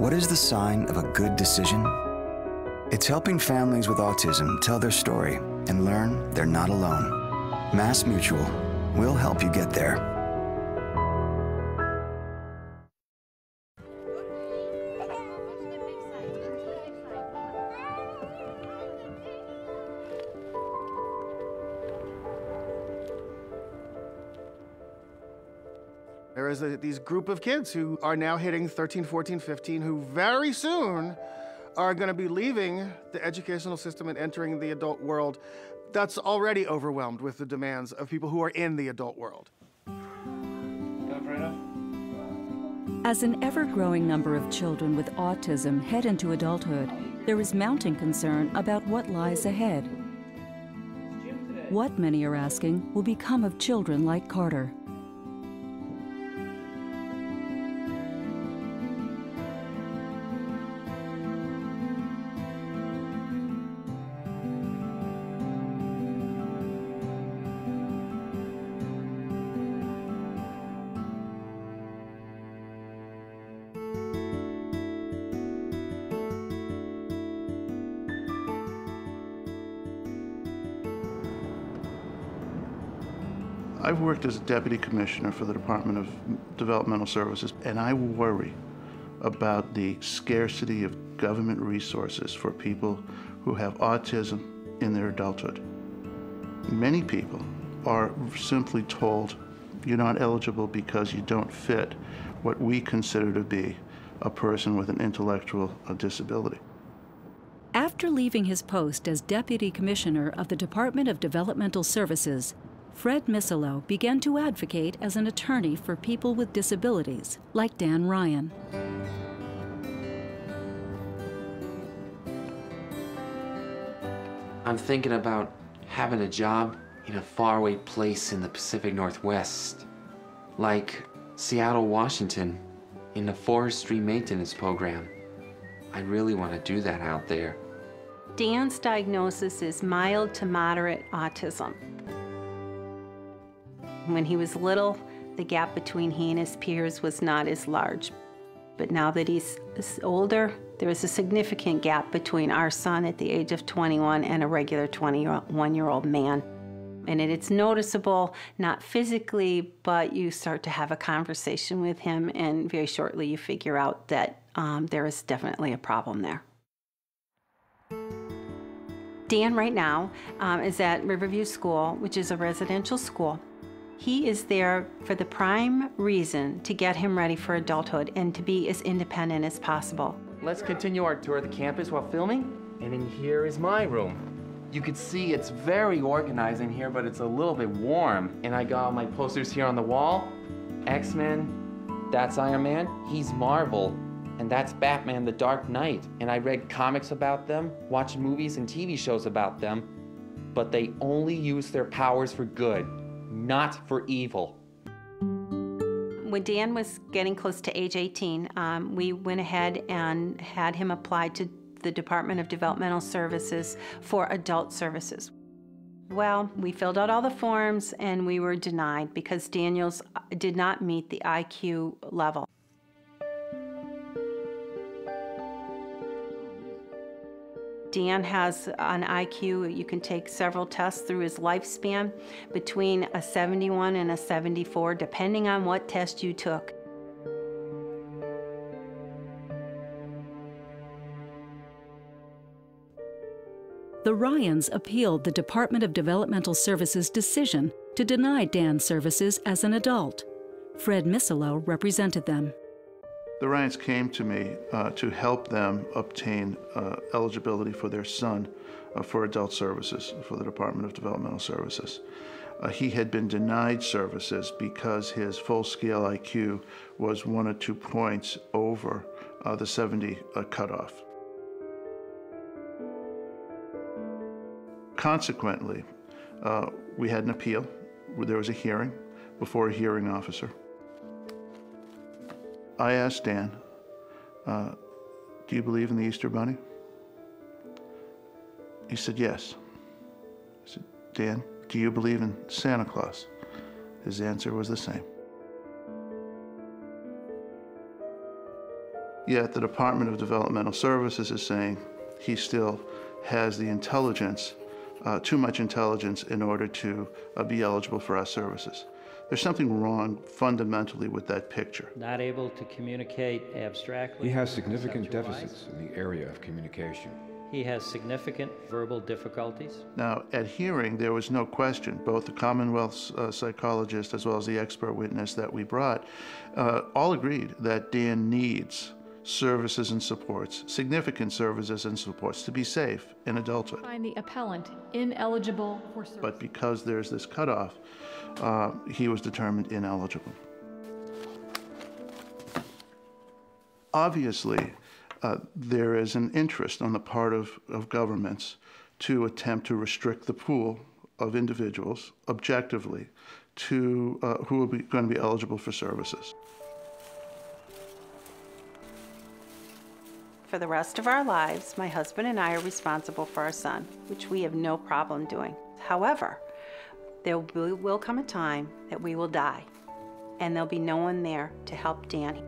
What is the sign of a good decision? It's helping families with autism tell their story and learn they're not alone. Mass Mutual will help you get there. There is a, these group of kids who are now hitting 13, 14, 15, who very soon are going to be leaving the educational system and entering the adult world that's already overwhelmed with the demands of people who are in the adult world. As an ever growing number of children with autism head into adulthood, there is mounting concern about what lies ahead. What, many are asking, will become of children like Carter? I've worked as a deputy commissioner for the Department of Developmental Services, and I worry about the scarcity of government resources for people who have autism in their adulthood. Many people are simply told you're not eligible because you don't fit what we consider to be a person with an intellectual disability. After leaving his post as Deputy Commissioner of the Department of Developmental Services, Fred Misilo began to advocate as an attorney for people with disabilities, like Dan Ryan. I'm thinking about having a job in a faraway place in the Pacific Northwest, like Seattle, Washington, in the forestry maintenance program. I really want to do that out there. Dan's diagnosis is mild to moderate autism. When he was little, the gap between he and his peers was not as large. But now that he's older, there is a significant gap between our son at the age of 21 and a regular 21 year old man. And it's noticeable, not physically, but you start to have a conversation with him, and very shortly you figure out that um, there is definitely a problem there. Dan, right now, um, is at Riverview School, which is a residential school. He is there for the prime reason to get him ready for adulthood and to be as independent as possible. Let's continue our tour of the campus while filming. And in here is my room. You can see it's very organized in here, but it's a little bit warm. And I got my posters here on the wall. X-Men, that's Iron Man, he's Marvel, and that's Batman the Dark Knight. And I read comics about them, watched movies and TV shows about them, but they only use their powers for good not for evil. When Dan was getting close to age 18, um, we went ahead and had him apply to the Department of Developmental Services for adult services. Well, we filled out all the forms and we were denied because Daniels did not meet the IQ level. Dan has an IQ, you can take several tests through his lifespan, between a 71 and a 74, depending on what test you took. The Ryans appealed the Department of Developmental Services decision to deny Dan services as an adult. Fred Misilo represented them. The Ryans came to me uh, to help them obtain uh, eligibility for their son uh, for adult services for the Department of Developmental Services. Uh, he had been denied services because his full-scale IQ was one or two points over uh, the 70 uh, cutoff. Consequently, we had an appeal. There was a hearing before a hearing officer. I asked Dan, uh, do you believe in the Easter Bunny? He said, yes. I said, Dan, do you believe in Santa Claus? His answer was the same. Yet the Department of Developmental Services is saying he still has the intelligence, uh, too much intelligence, in order to uh, be eligible for our services. There's something wrong fundamentally with that picture. Not able to communicate abstractly. He has significant deficits in the area of communication. He has significant verbal difficulties. Now, at hearing, there was no question. Both the Commonwealth uh, psychologist as well as the expert witness that we brought uh, all agreed that Dan needs services and supports, significant services and supports to be safe in adulthood. Find the appellant ineligible for service. But because there's this cutoff, uh, he was determined ineligible. Obviously, uh, there is an interest on the part of, of governments to attempt to restrict the pool of individuals objectively to uh, who are going to be eligible for services. For the rest of our lives, my husband and I are responsible for our son, which we have no problem doing. However, there will come a time that we will die, and there'll be no one there to help Danny.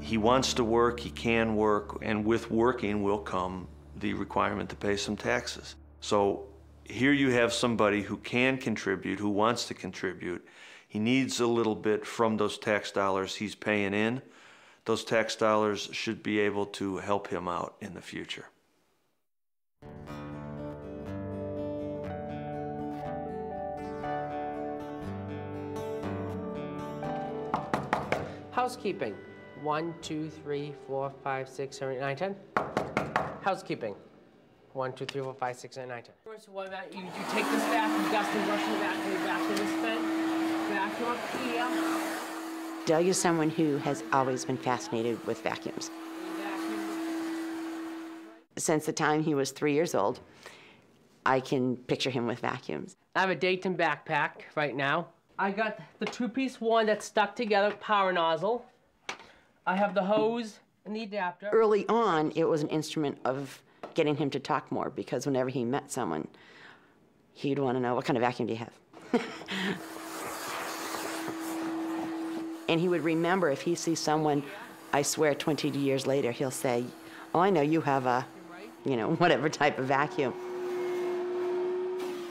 He wants to work, he can work, and with working will come the requirement to pay some taxes. So here you have somebody who can contribute, who wants to contribute. He needs a little bit from those tax dollars he's paying in. Those tax dollars should be able to help him out in the future. Housekeeping. One, two, three, four, five, six, seven, eight, nine, ten. Housekeeping. One, two, three, four, five, six, seven, nine, ten. First one, you, you take this back, you dust and brush it back, and back to this thing. Vacuum up here. Doug is someone who has always been fascinated with vacuums. Since the time he was three years old, I can picture him with vacuums. I have a Dayton backpack right now. I got the two-piece one that's stuck together, power nozzle. I have the hose and the adapter. Early on, it was an instrument of getting him to talk more because whenever he met someone, he'd want to know, what kind of vacuum do you have? and he would remember if he sees someone, I swear 20 years later, he'll say, oh, I know you have a, you know, whatever type of vacuum.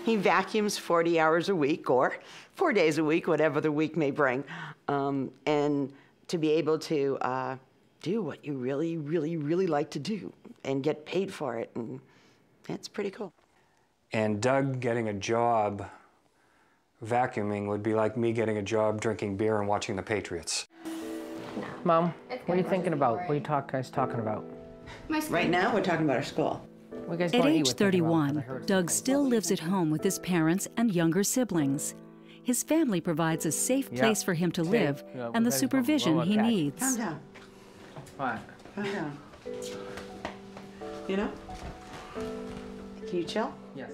He vacuums 40 hours a week or four days a week, whatever the week may bring. Um, and to be able to uh, do what you really, really, really like to do and get paid for it, and that's pretty cool. And Doug getting a job vacuuming would be like me getting a job drinking beer and watching the Patriots. Mom, what are you thinking about? What are you talk, guys talking about? Right now, we're talking about our school. At age 31, Doug still lives at home with his parents and younger siblings. His family provides a safe place for him to live and the supervision he needs. Calm down. What? Calm down. You know? Can you chill? Yes.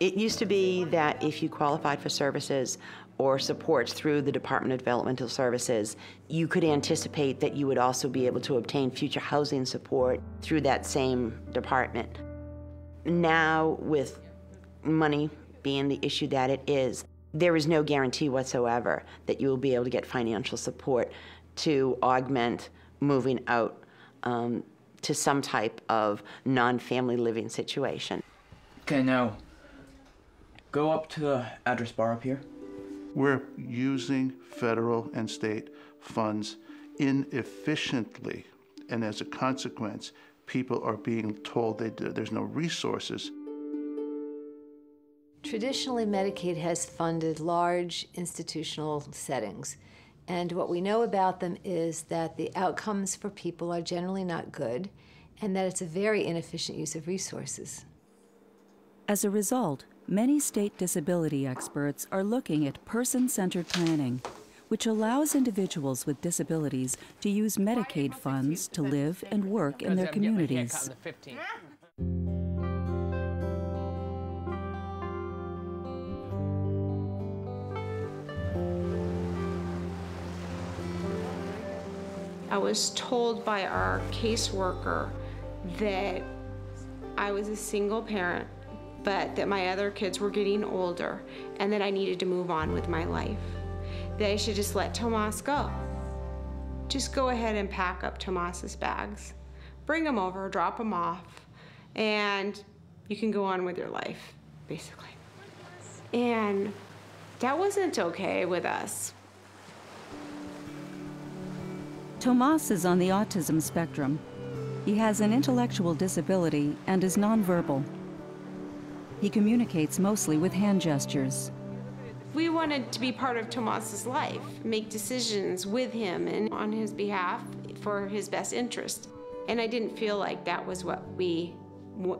It used to be that if you qualified for services or supports through the Department of Developmental Services, you could anticipate that you would also be able to obtain future housing support through that same department. Now, with money being the issue that it is, there is no guarantee whatsoever that you will be able to get financial support to augment moving out um, to some type of non-family living situation. Okay, now go up to the address bar up here. We're using federal and state funds inefficiently, and as a consequence, people are being told they do, there's no resources. Traditionally, Medicaid has funded large institutional settings. And what we know about them is that the outcomes for people are generally not good, and that it's a very inefficient use of resources. As a result, many state disability experts are looking at person centered planning, which allows individuals with disabilities to use Medicaid funds to live and work in their communities. I was told by our caseworker that I was a single parent, but that my other kids were getting older and that I needed to move on with my life. That I should just let Tomas go. just go ahead and pack up Tomas's bags. Bring them over, drop them off, and you can go on with your life, basically. And that wasn't okay with us. Tomas is on the autism spectrum. He has an intellectual disability and is nonverbal. He communicates mostly with hand gestures. We wanted to be part of Tomas's life, make decisions with him and on his behalf for his best interest. And I didn't feel like that was what we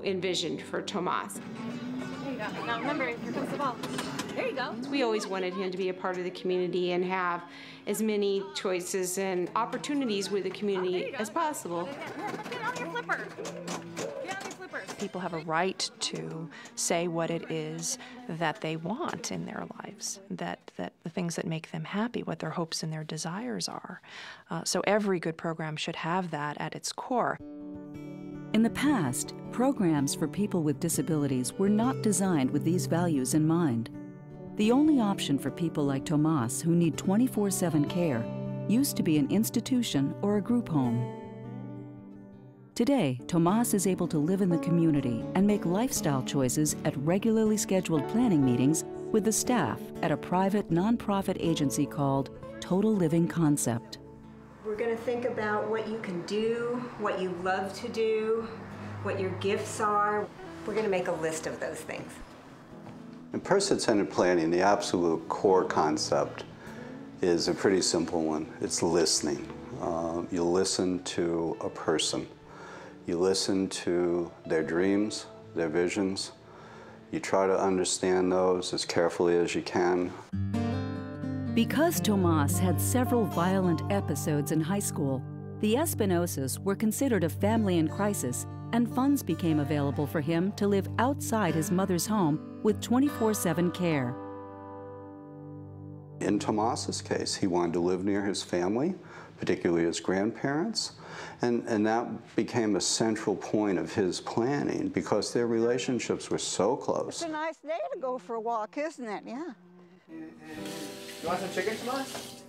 envisioned for Tomas. There you go. Now remember, here comes the ball. There you go. We always wanted him to be a part of the community and have as many choices and opportunities with the community as possible. Get on your flipper. People have a right to say what it is that they want in their lives, that, that the things that make them happy, what their hopes and their desires are. Uh, so every good program should have that at its core. In the past, programs for people with disabilities were not designed with these values in mind. The only option for people like Tomas who need 24 7 care used to be an institution or a group home. Today, Tomas is able to live in the community and make lifestyle choices at regularly scheduled planning meetings with the staff at a private nonprofit agency called Total Living Concept. We're going to think about what you can do, what you love to do, what your gifts are. We're going to make a list of those things. In person-centered planning, the absolute core concept is a pretty simple one. It's listening. Uh, you listen to a person. You listen to their dreams, their visions. You try to understand those as carefully as you can. Because Tomas had several violent episodes in high school, the Espinosas were considered a family in crisis and funds became available for him to live outside his mother's home with 24 7 care. In Tomas's case, he wanted to live near his family, particularly his grandparents, and, and that became a central point of his planning because their relationships were so close. It's a nice day to go for a walk, isn't it? Yeah. You want some chicken, Tomas?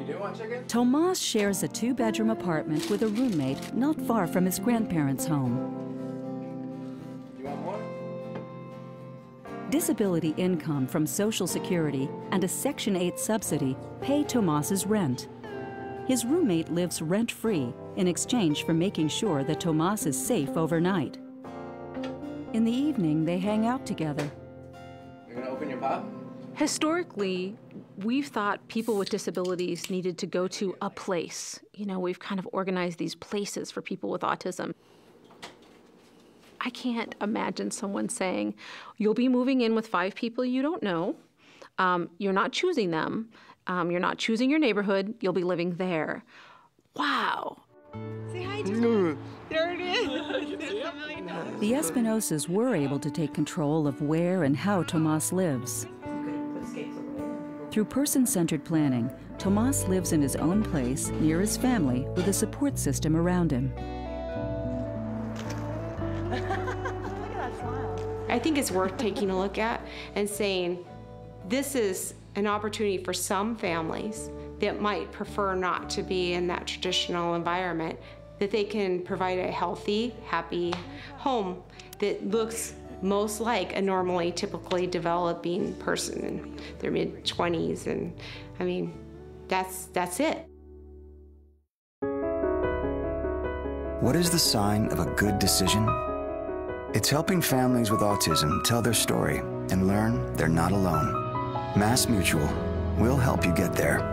You do want chicken? Tomas shares a two bedroom apartment with a roommate not far from his grandparents' home. You want more? Disability income from Social Security and a Section 8 subsidy pay Tomas's rent. His roommate lives rent free in exchange for making sure that Tomas is safe overnight. In the evening, they hang out together. You're gonna open your pop? Historically, we've thought people with disabilities needed to go to a place. You know, we've kind of organized these places for people with autism. I can't imagine someone saying, You'll be moving in with five people you don't know. Um, you're not choosing them. Um, you're not choosing your neighborhood. You'll be living there. Wow. Say hi to There it is. The Espinosas were able to take control of where and how Tomas lives. Through person centered planning, Tomas lives in his own place near his family with a support system around him. I think it's worth taking a look at and saying, this is an opportunity for some families that might prefer not to be in that traditional environment, that they can provide a healthy, happy home that looks most like a normally, typically developing person in their mid 20s. And I mean, that's, that's it. What is the sign of a good decision? It's helping families with autism tell their story and learn they're not alone. Mass Mutual will help you get there.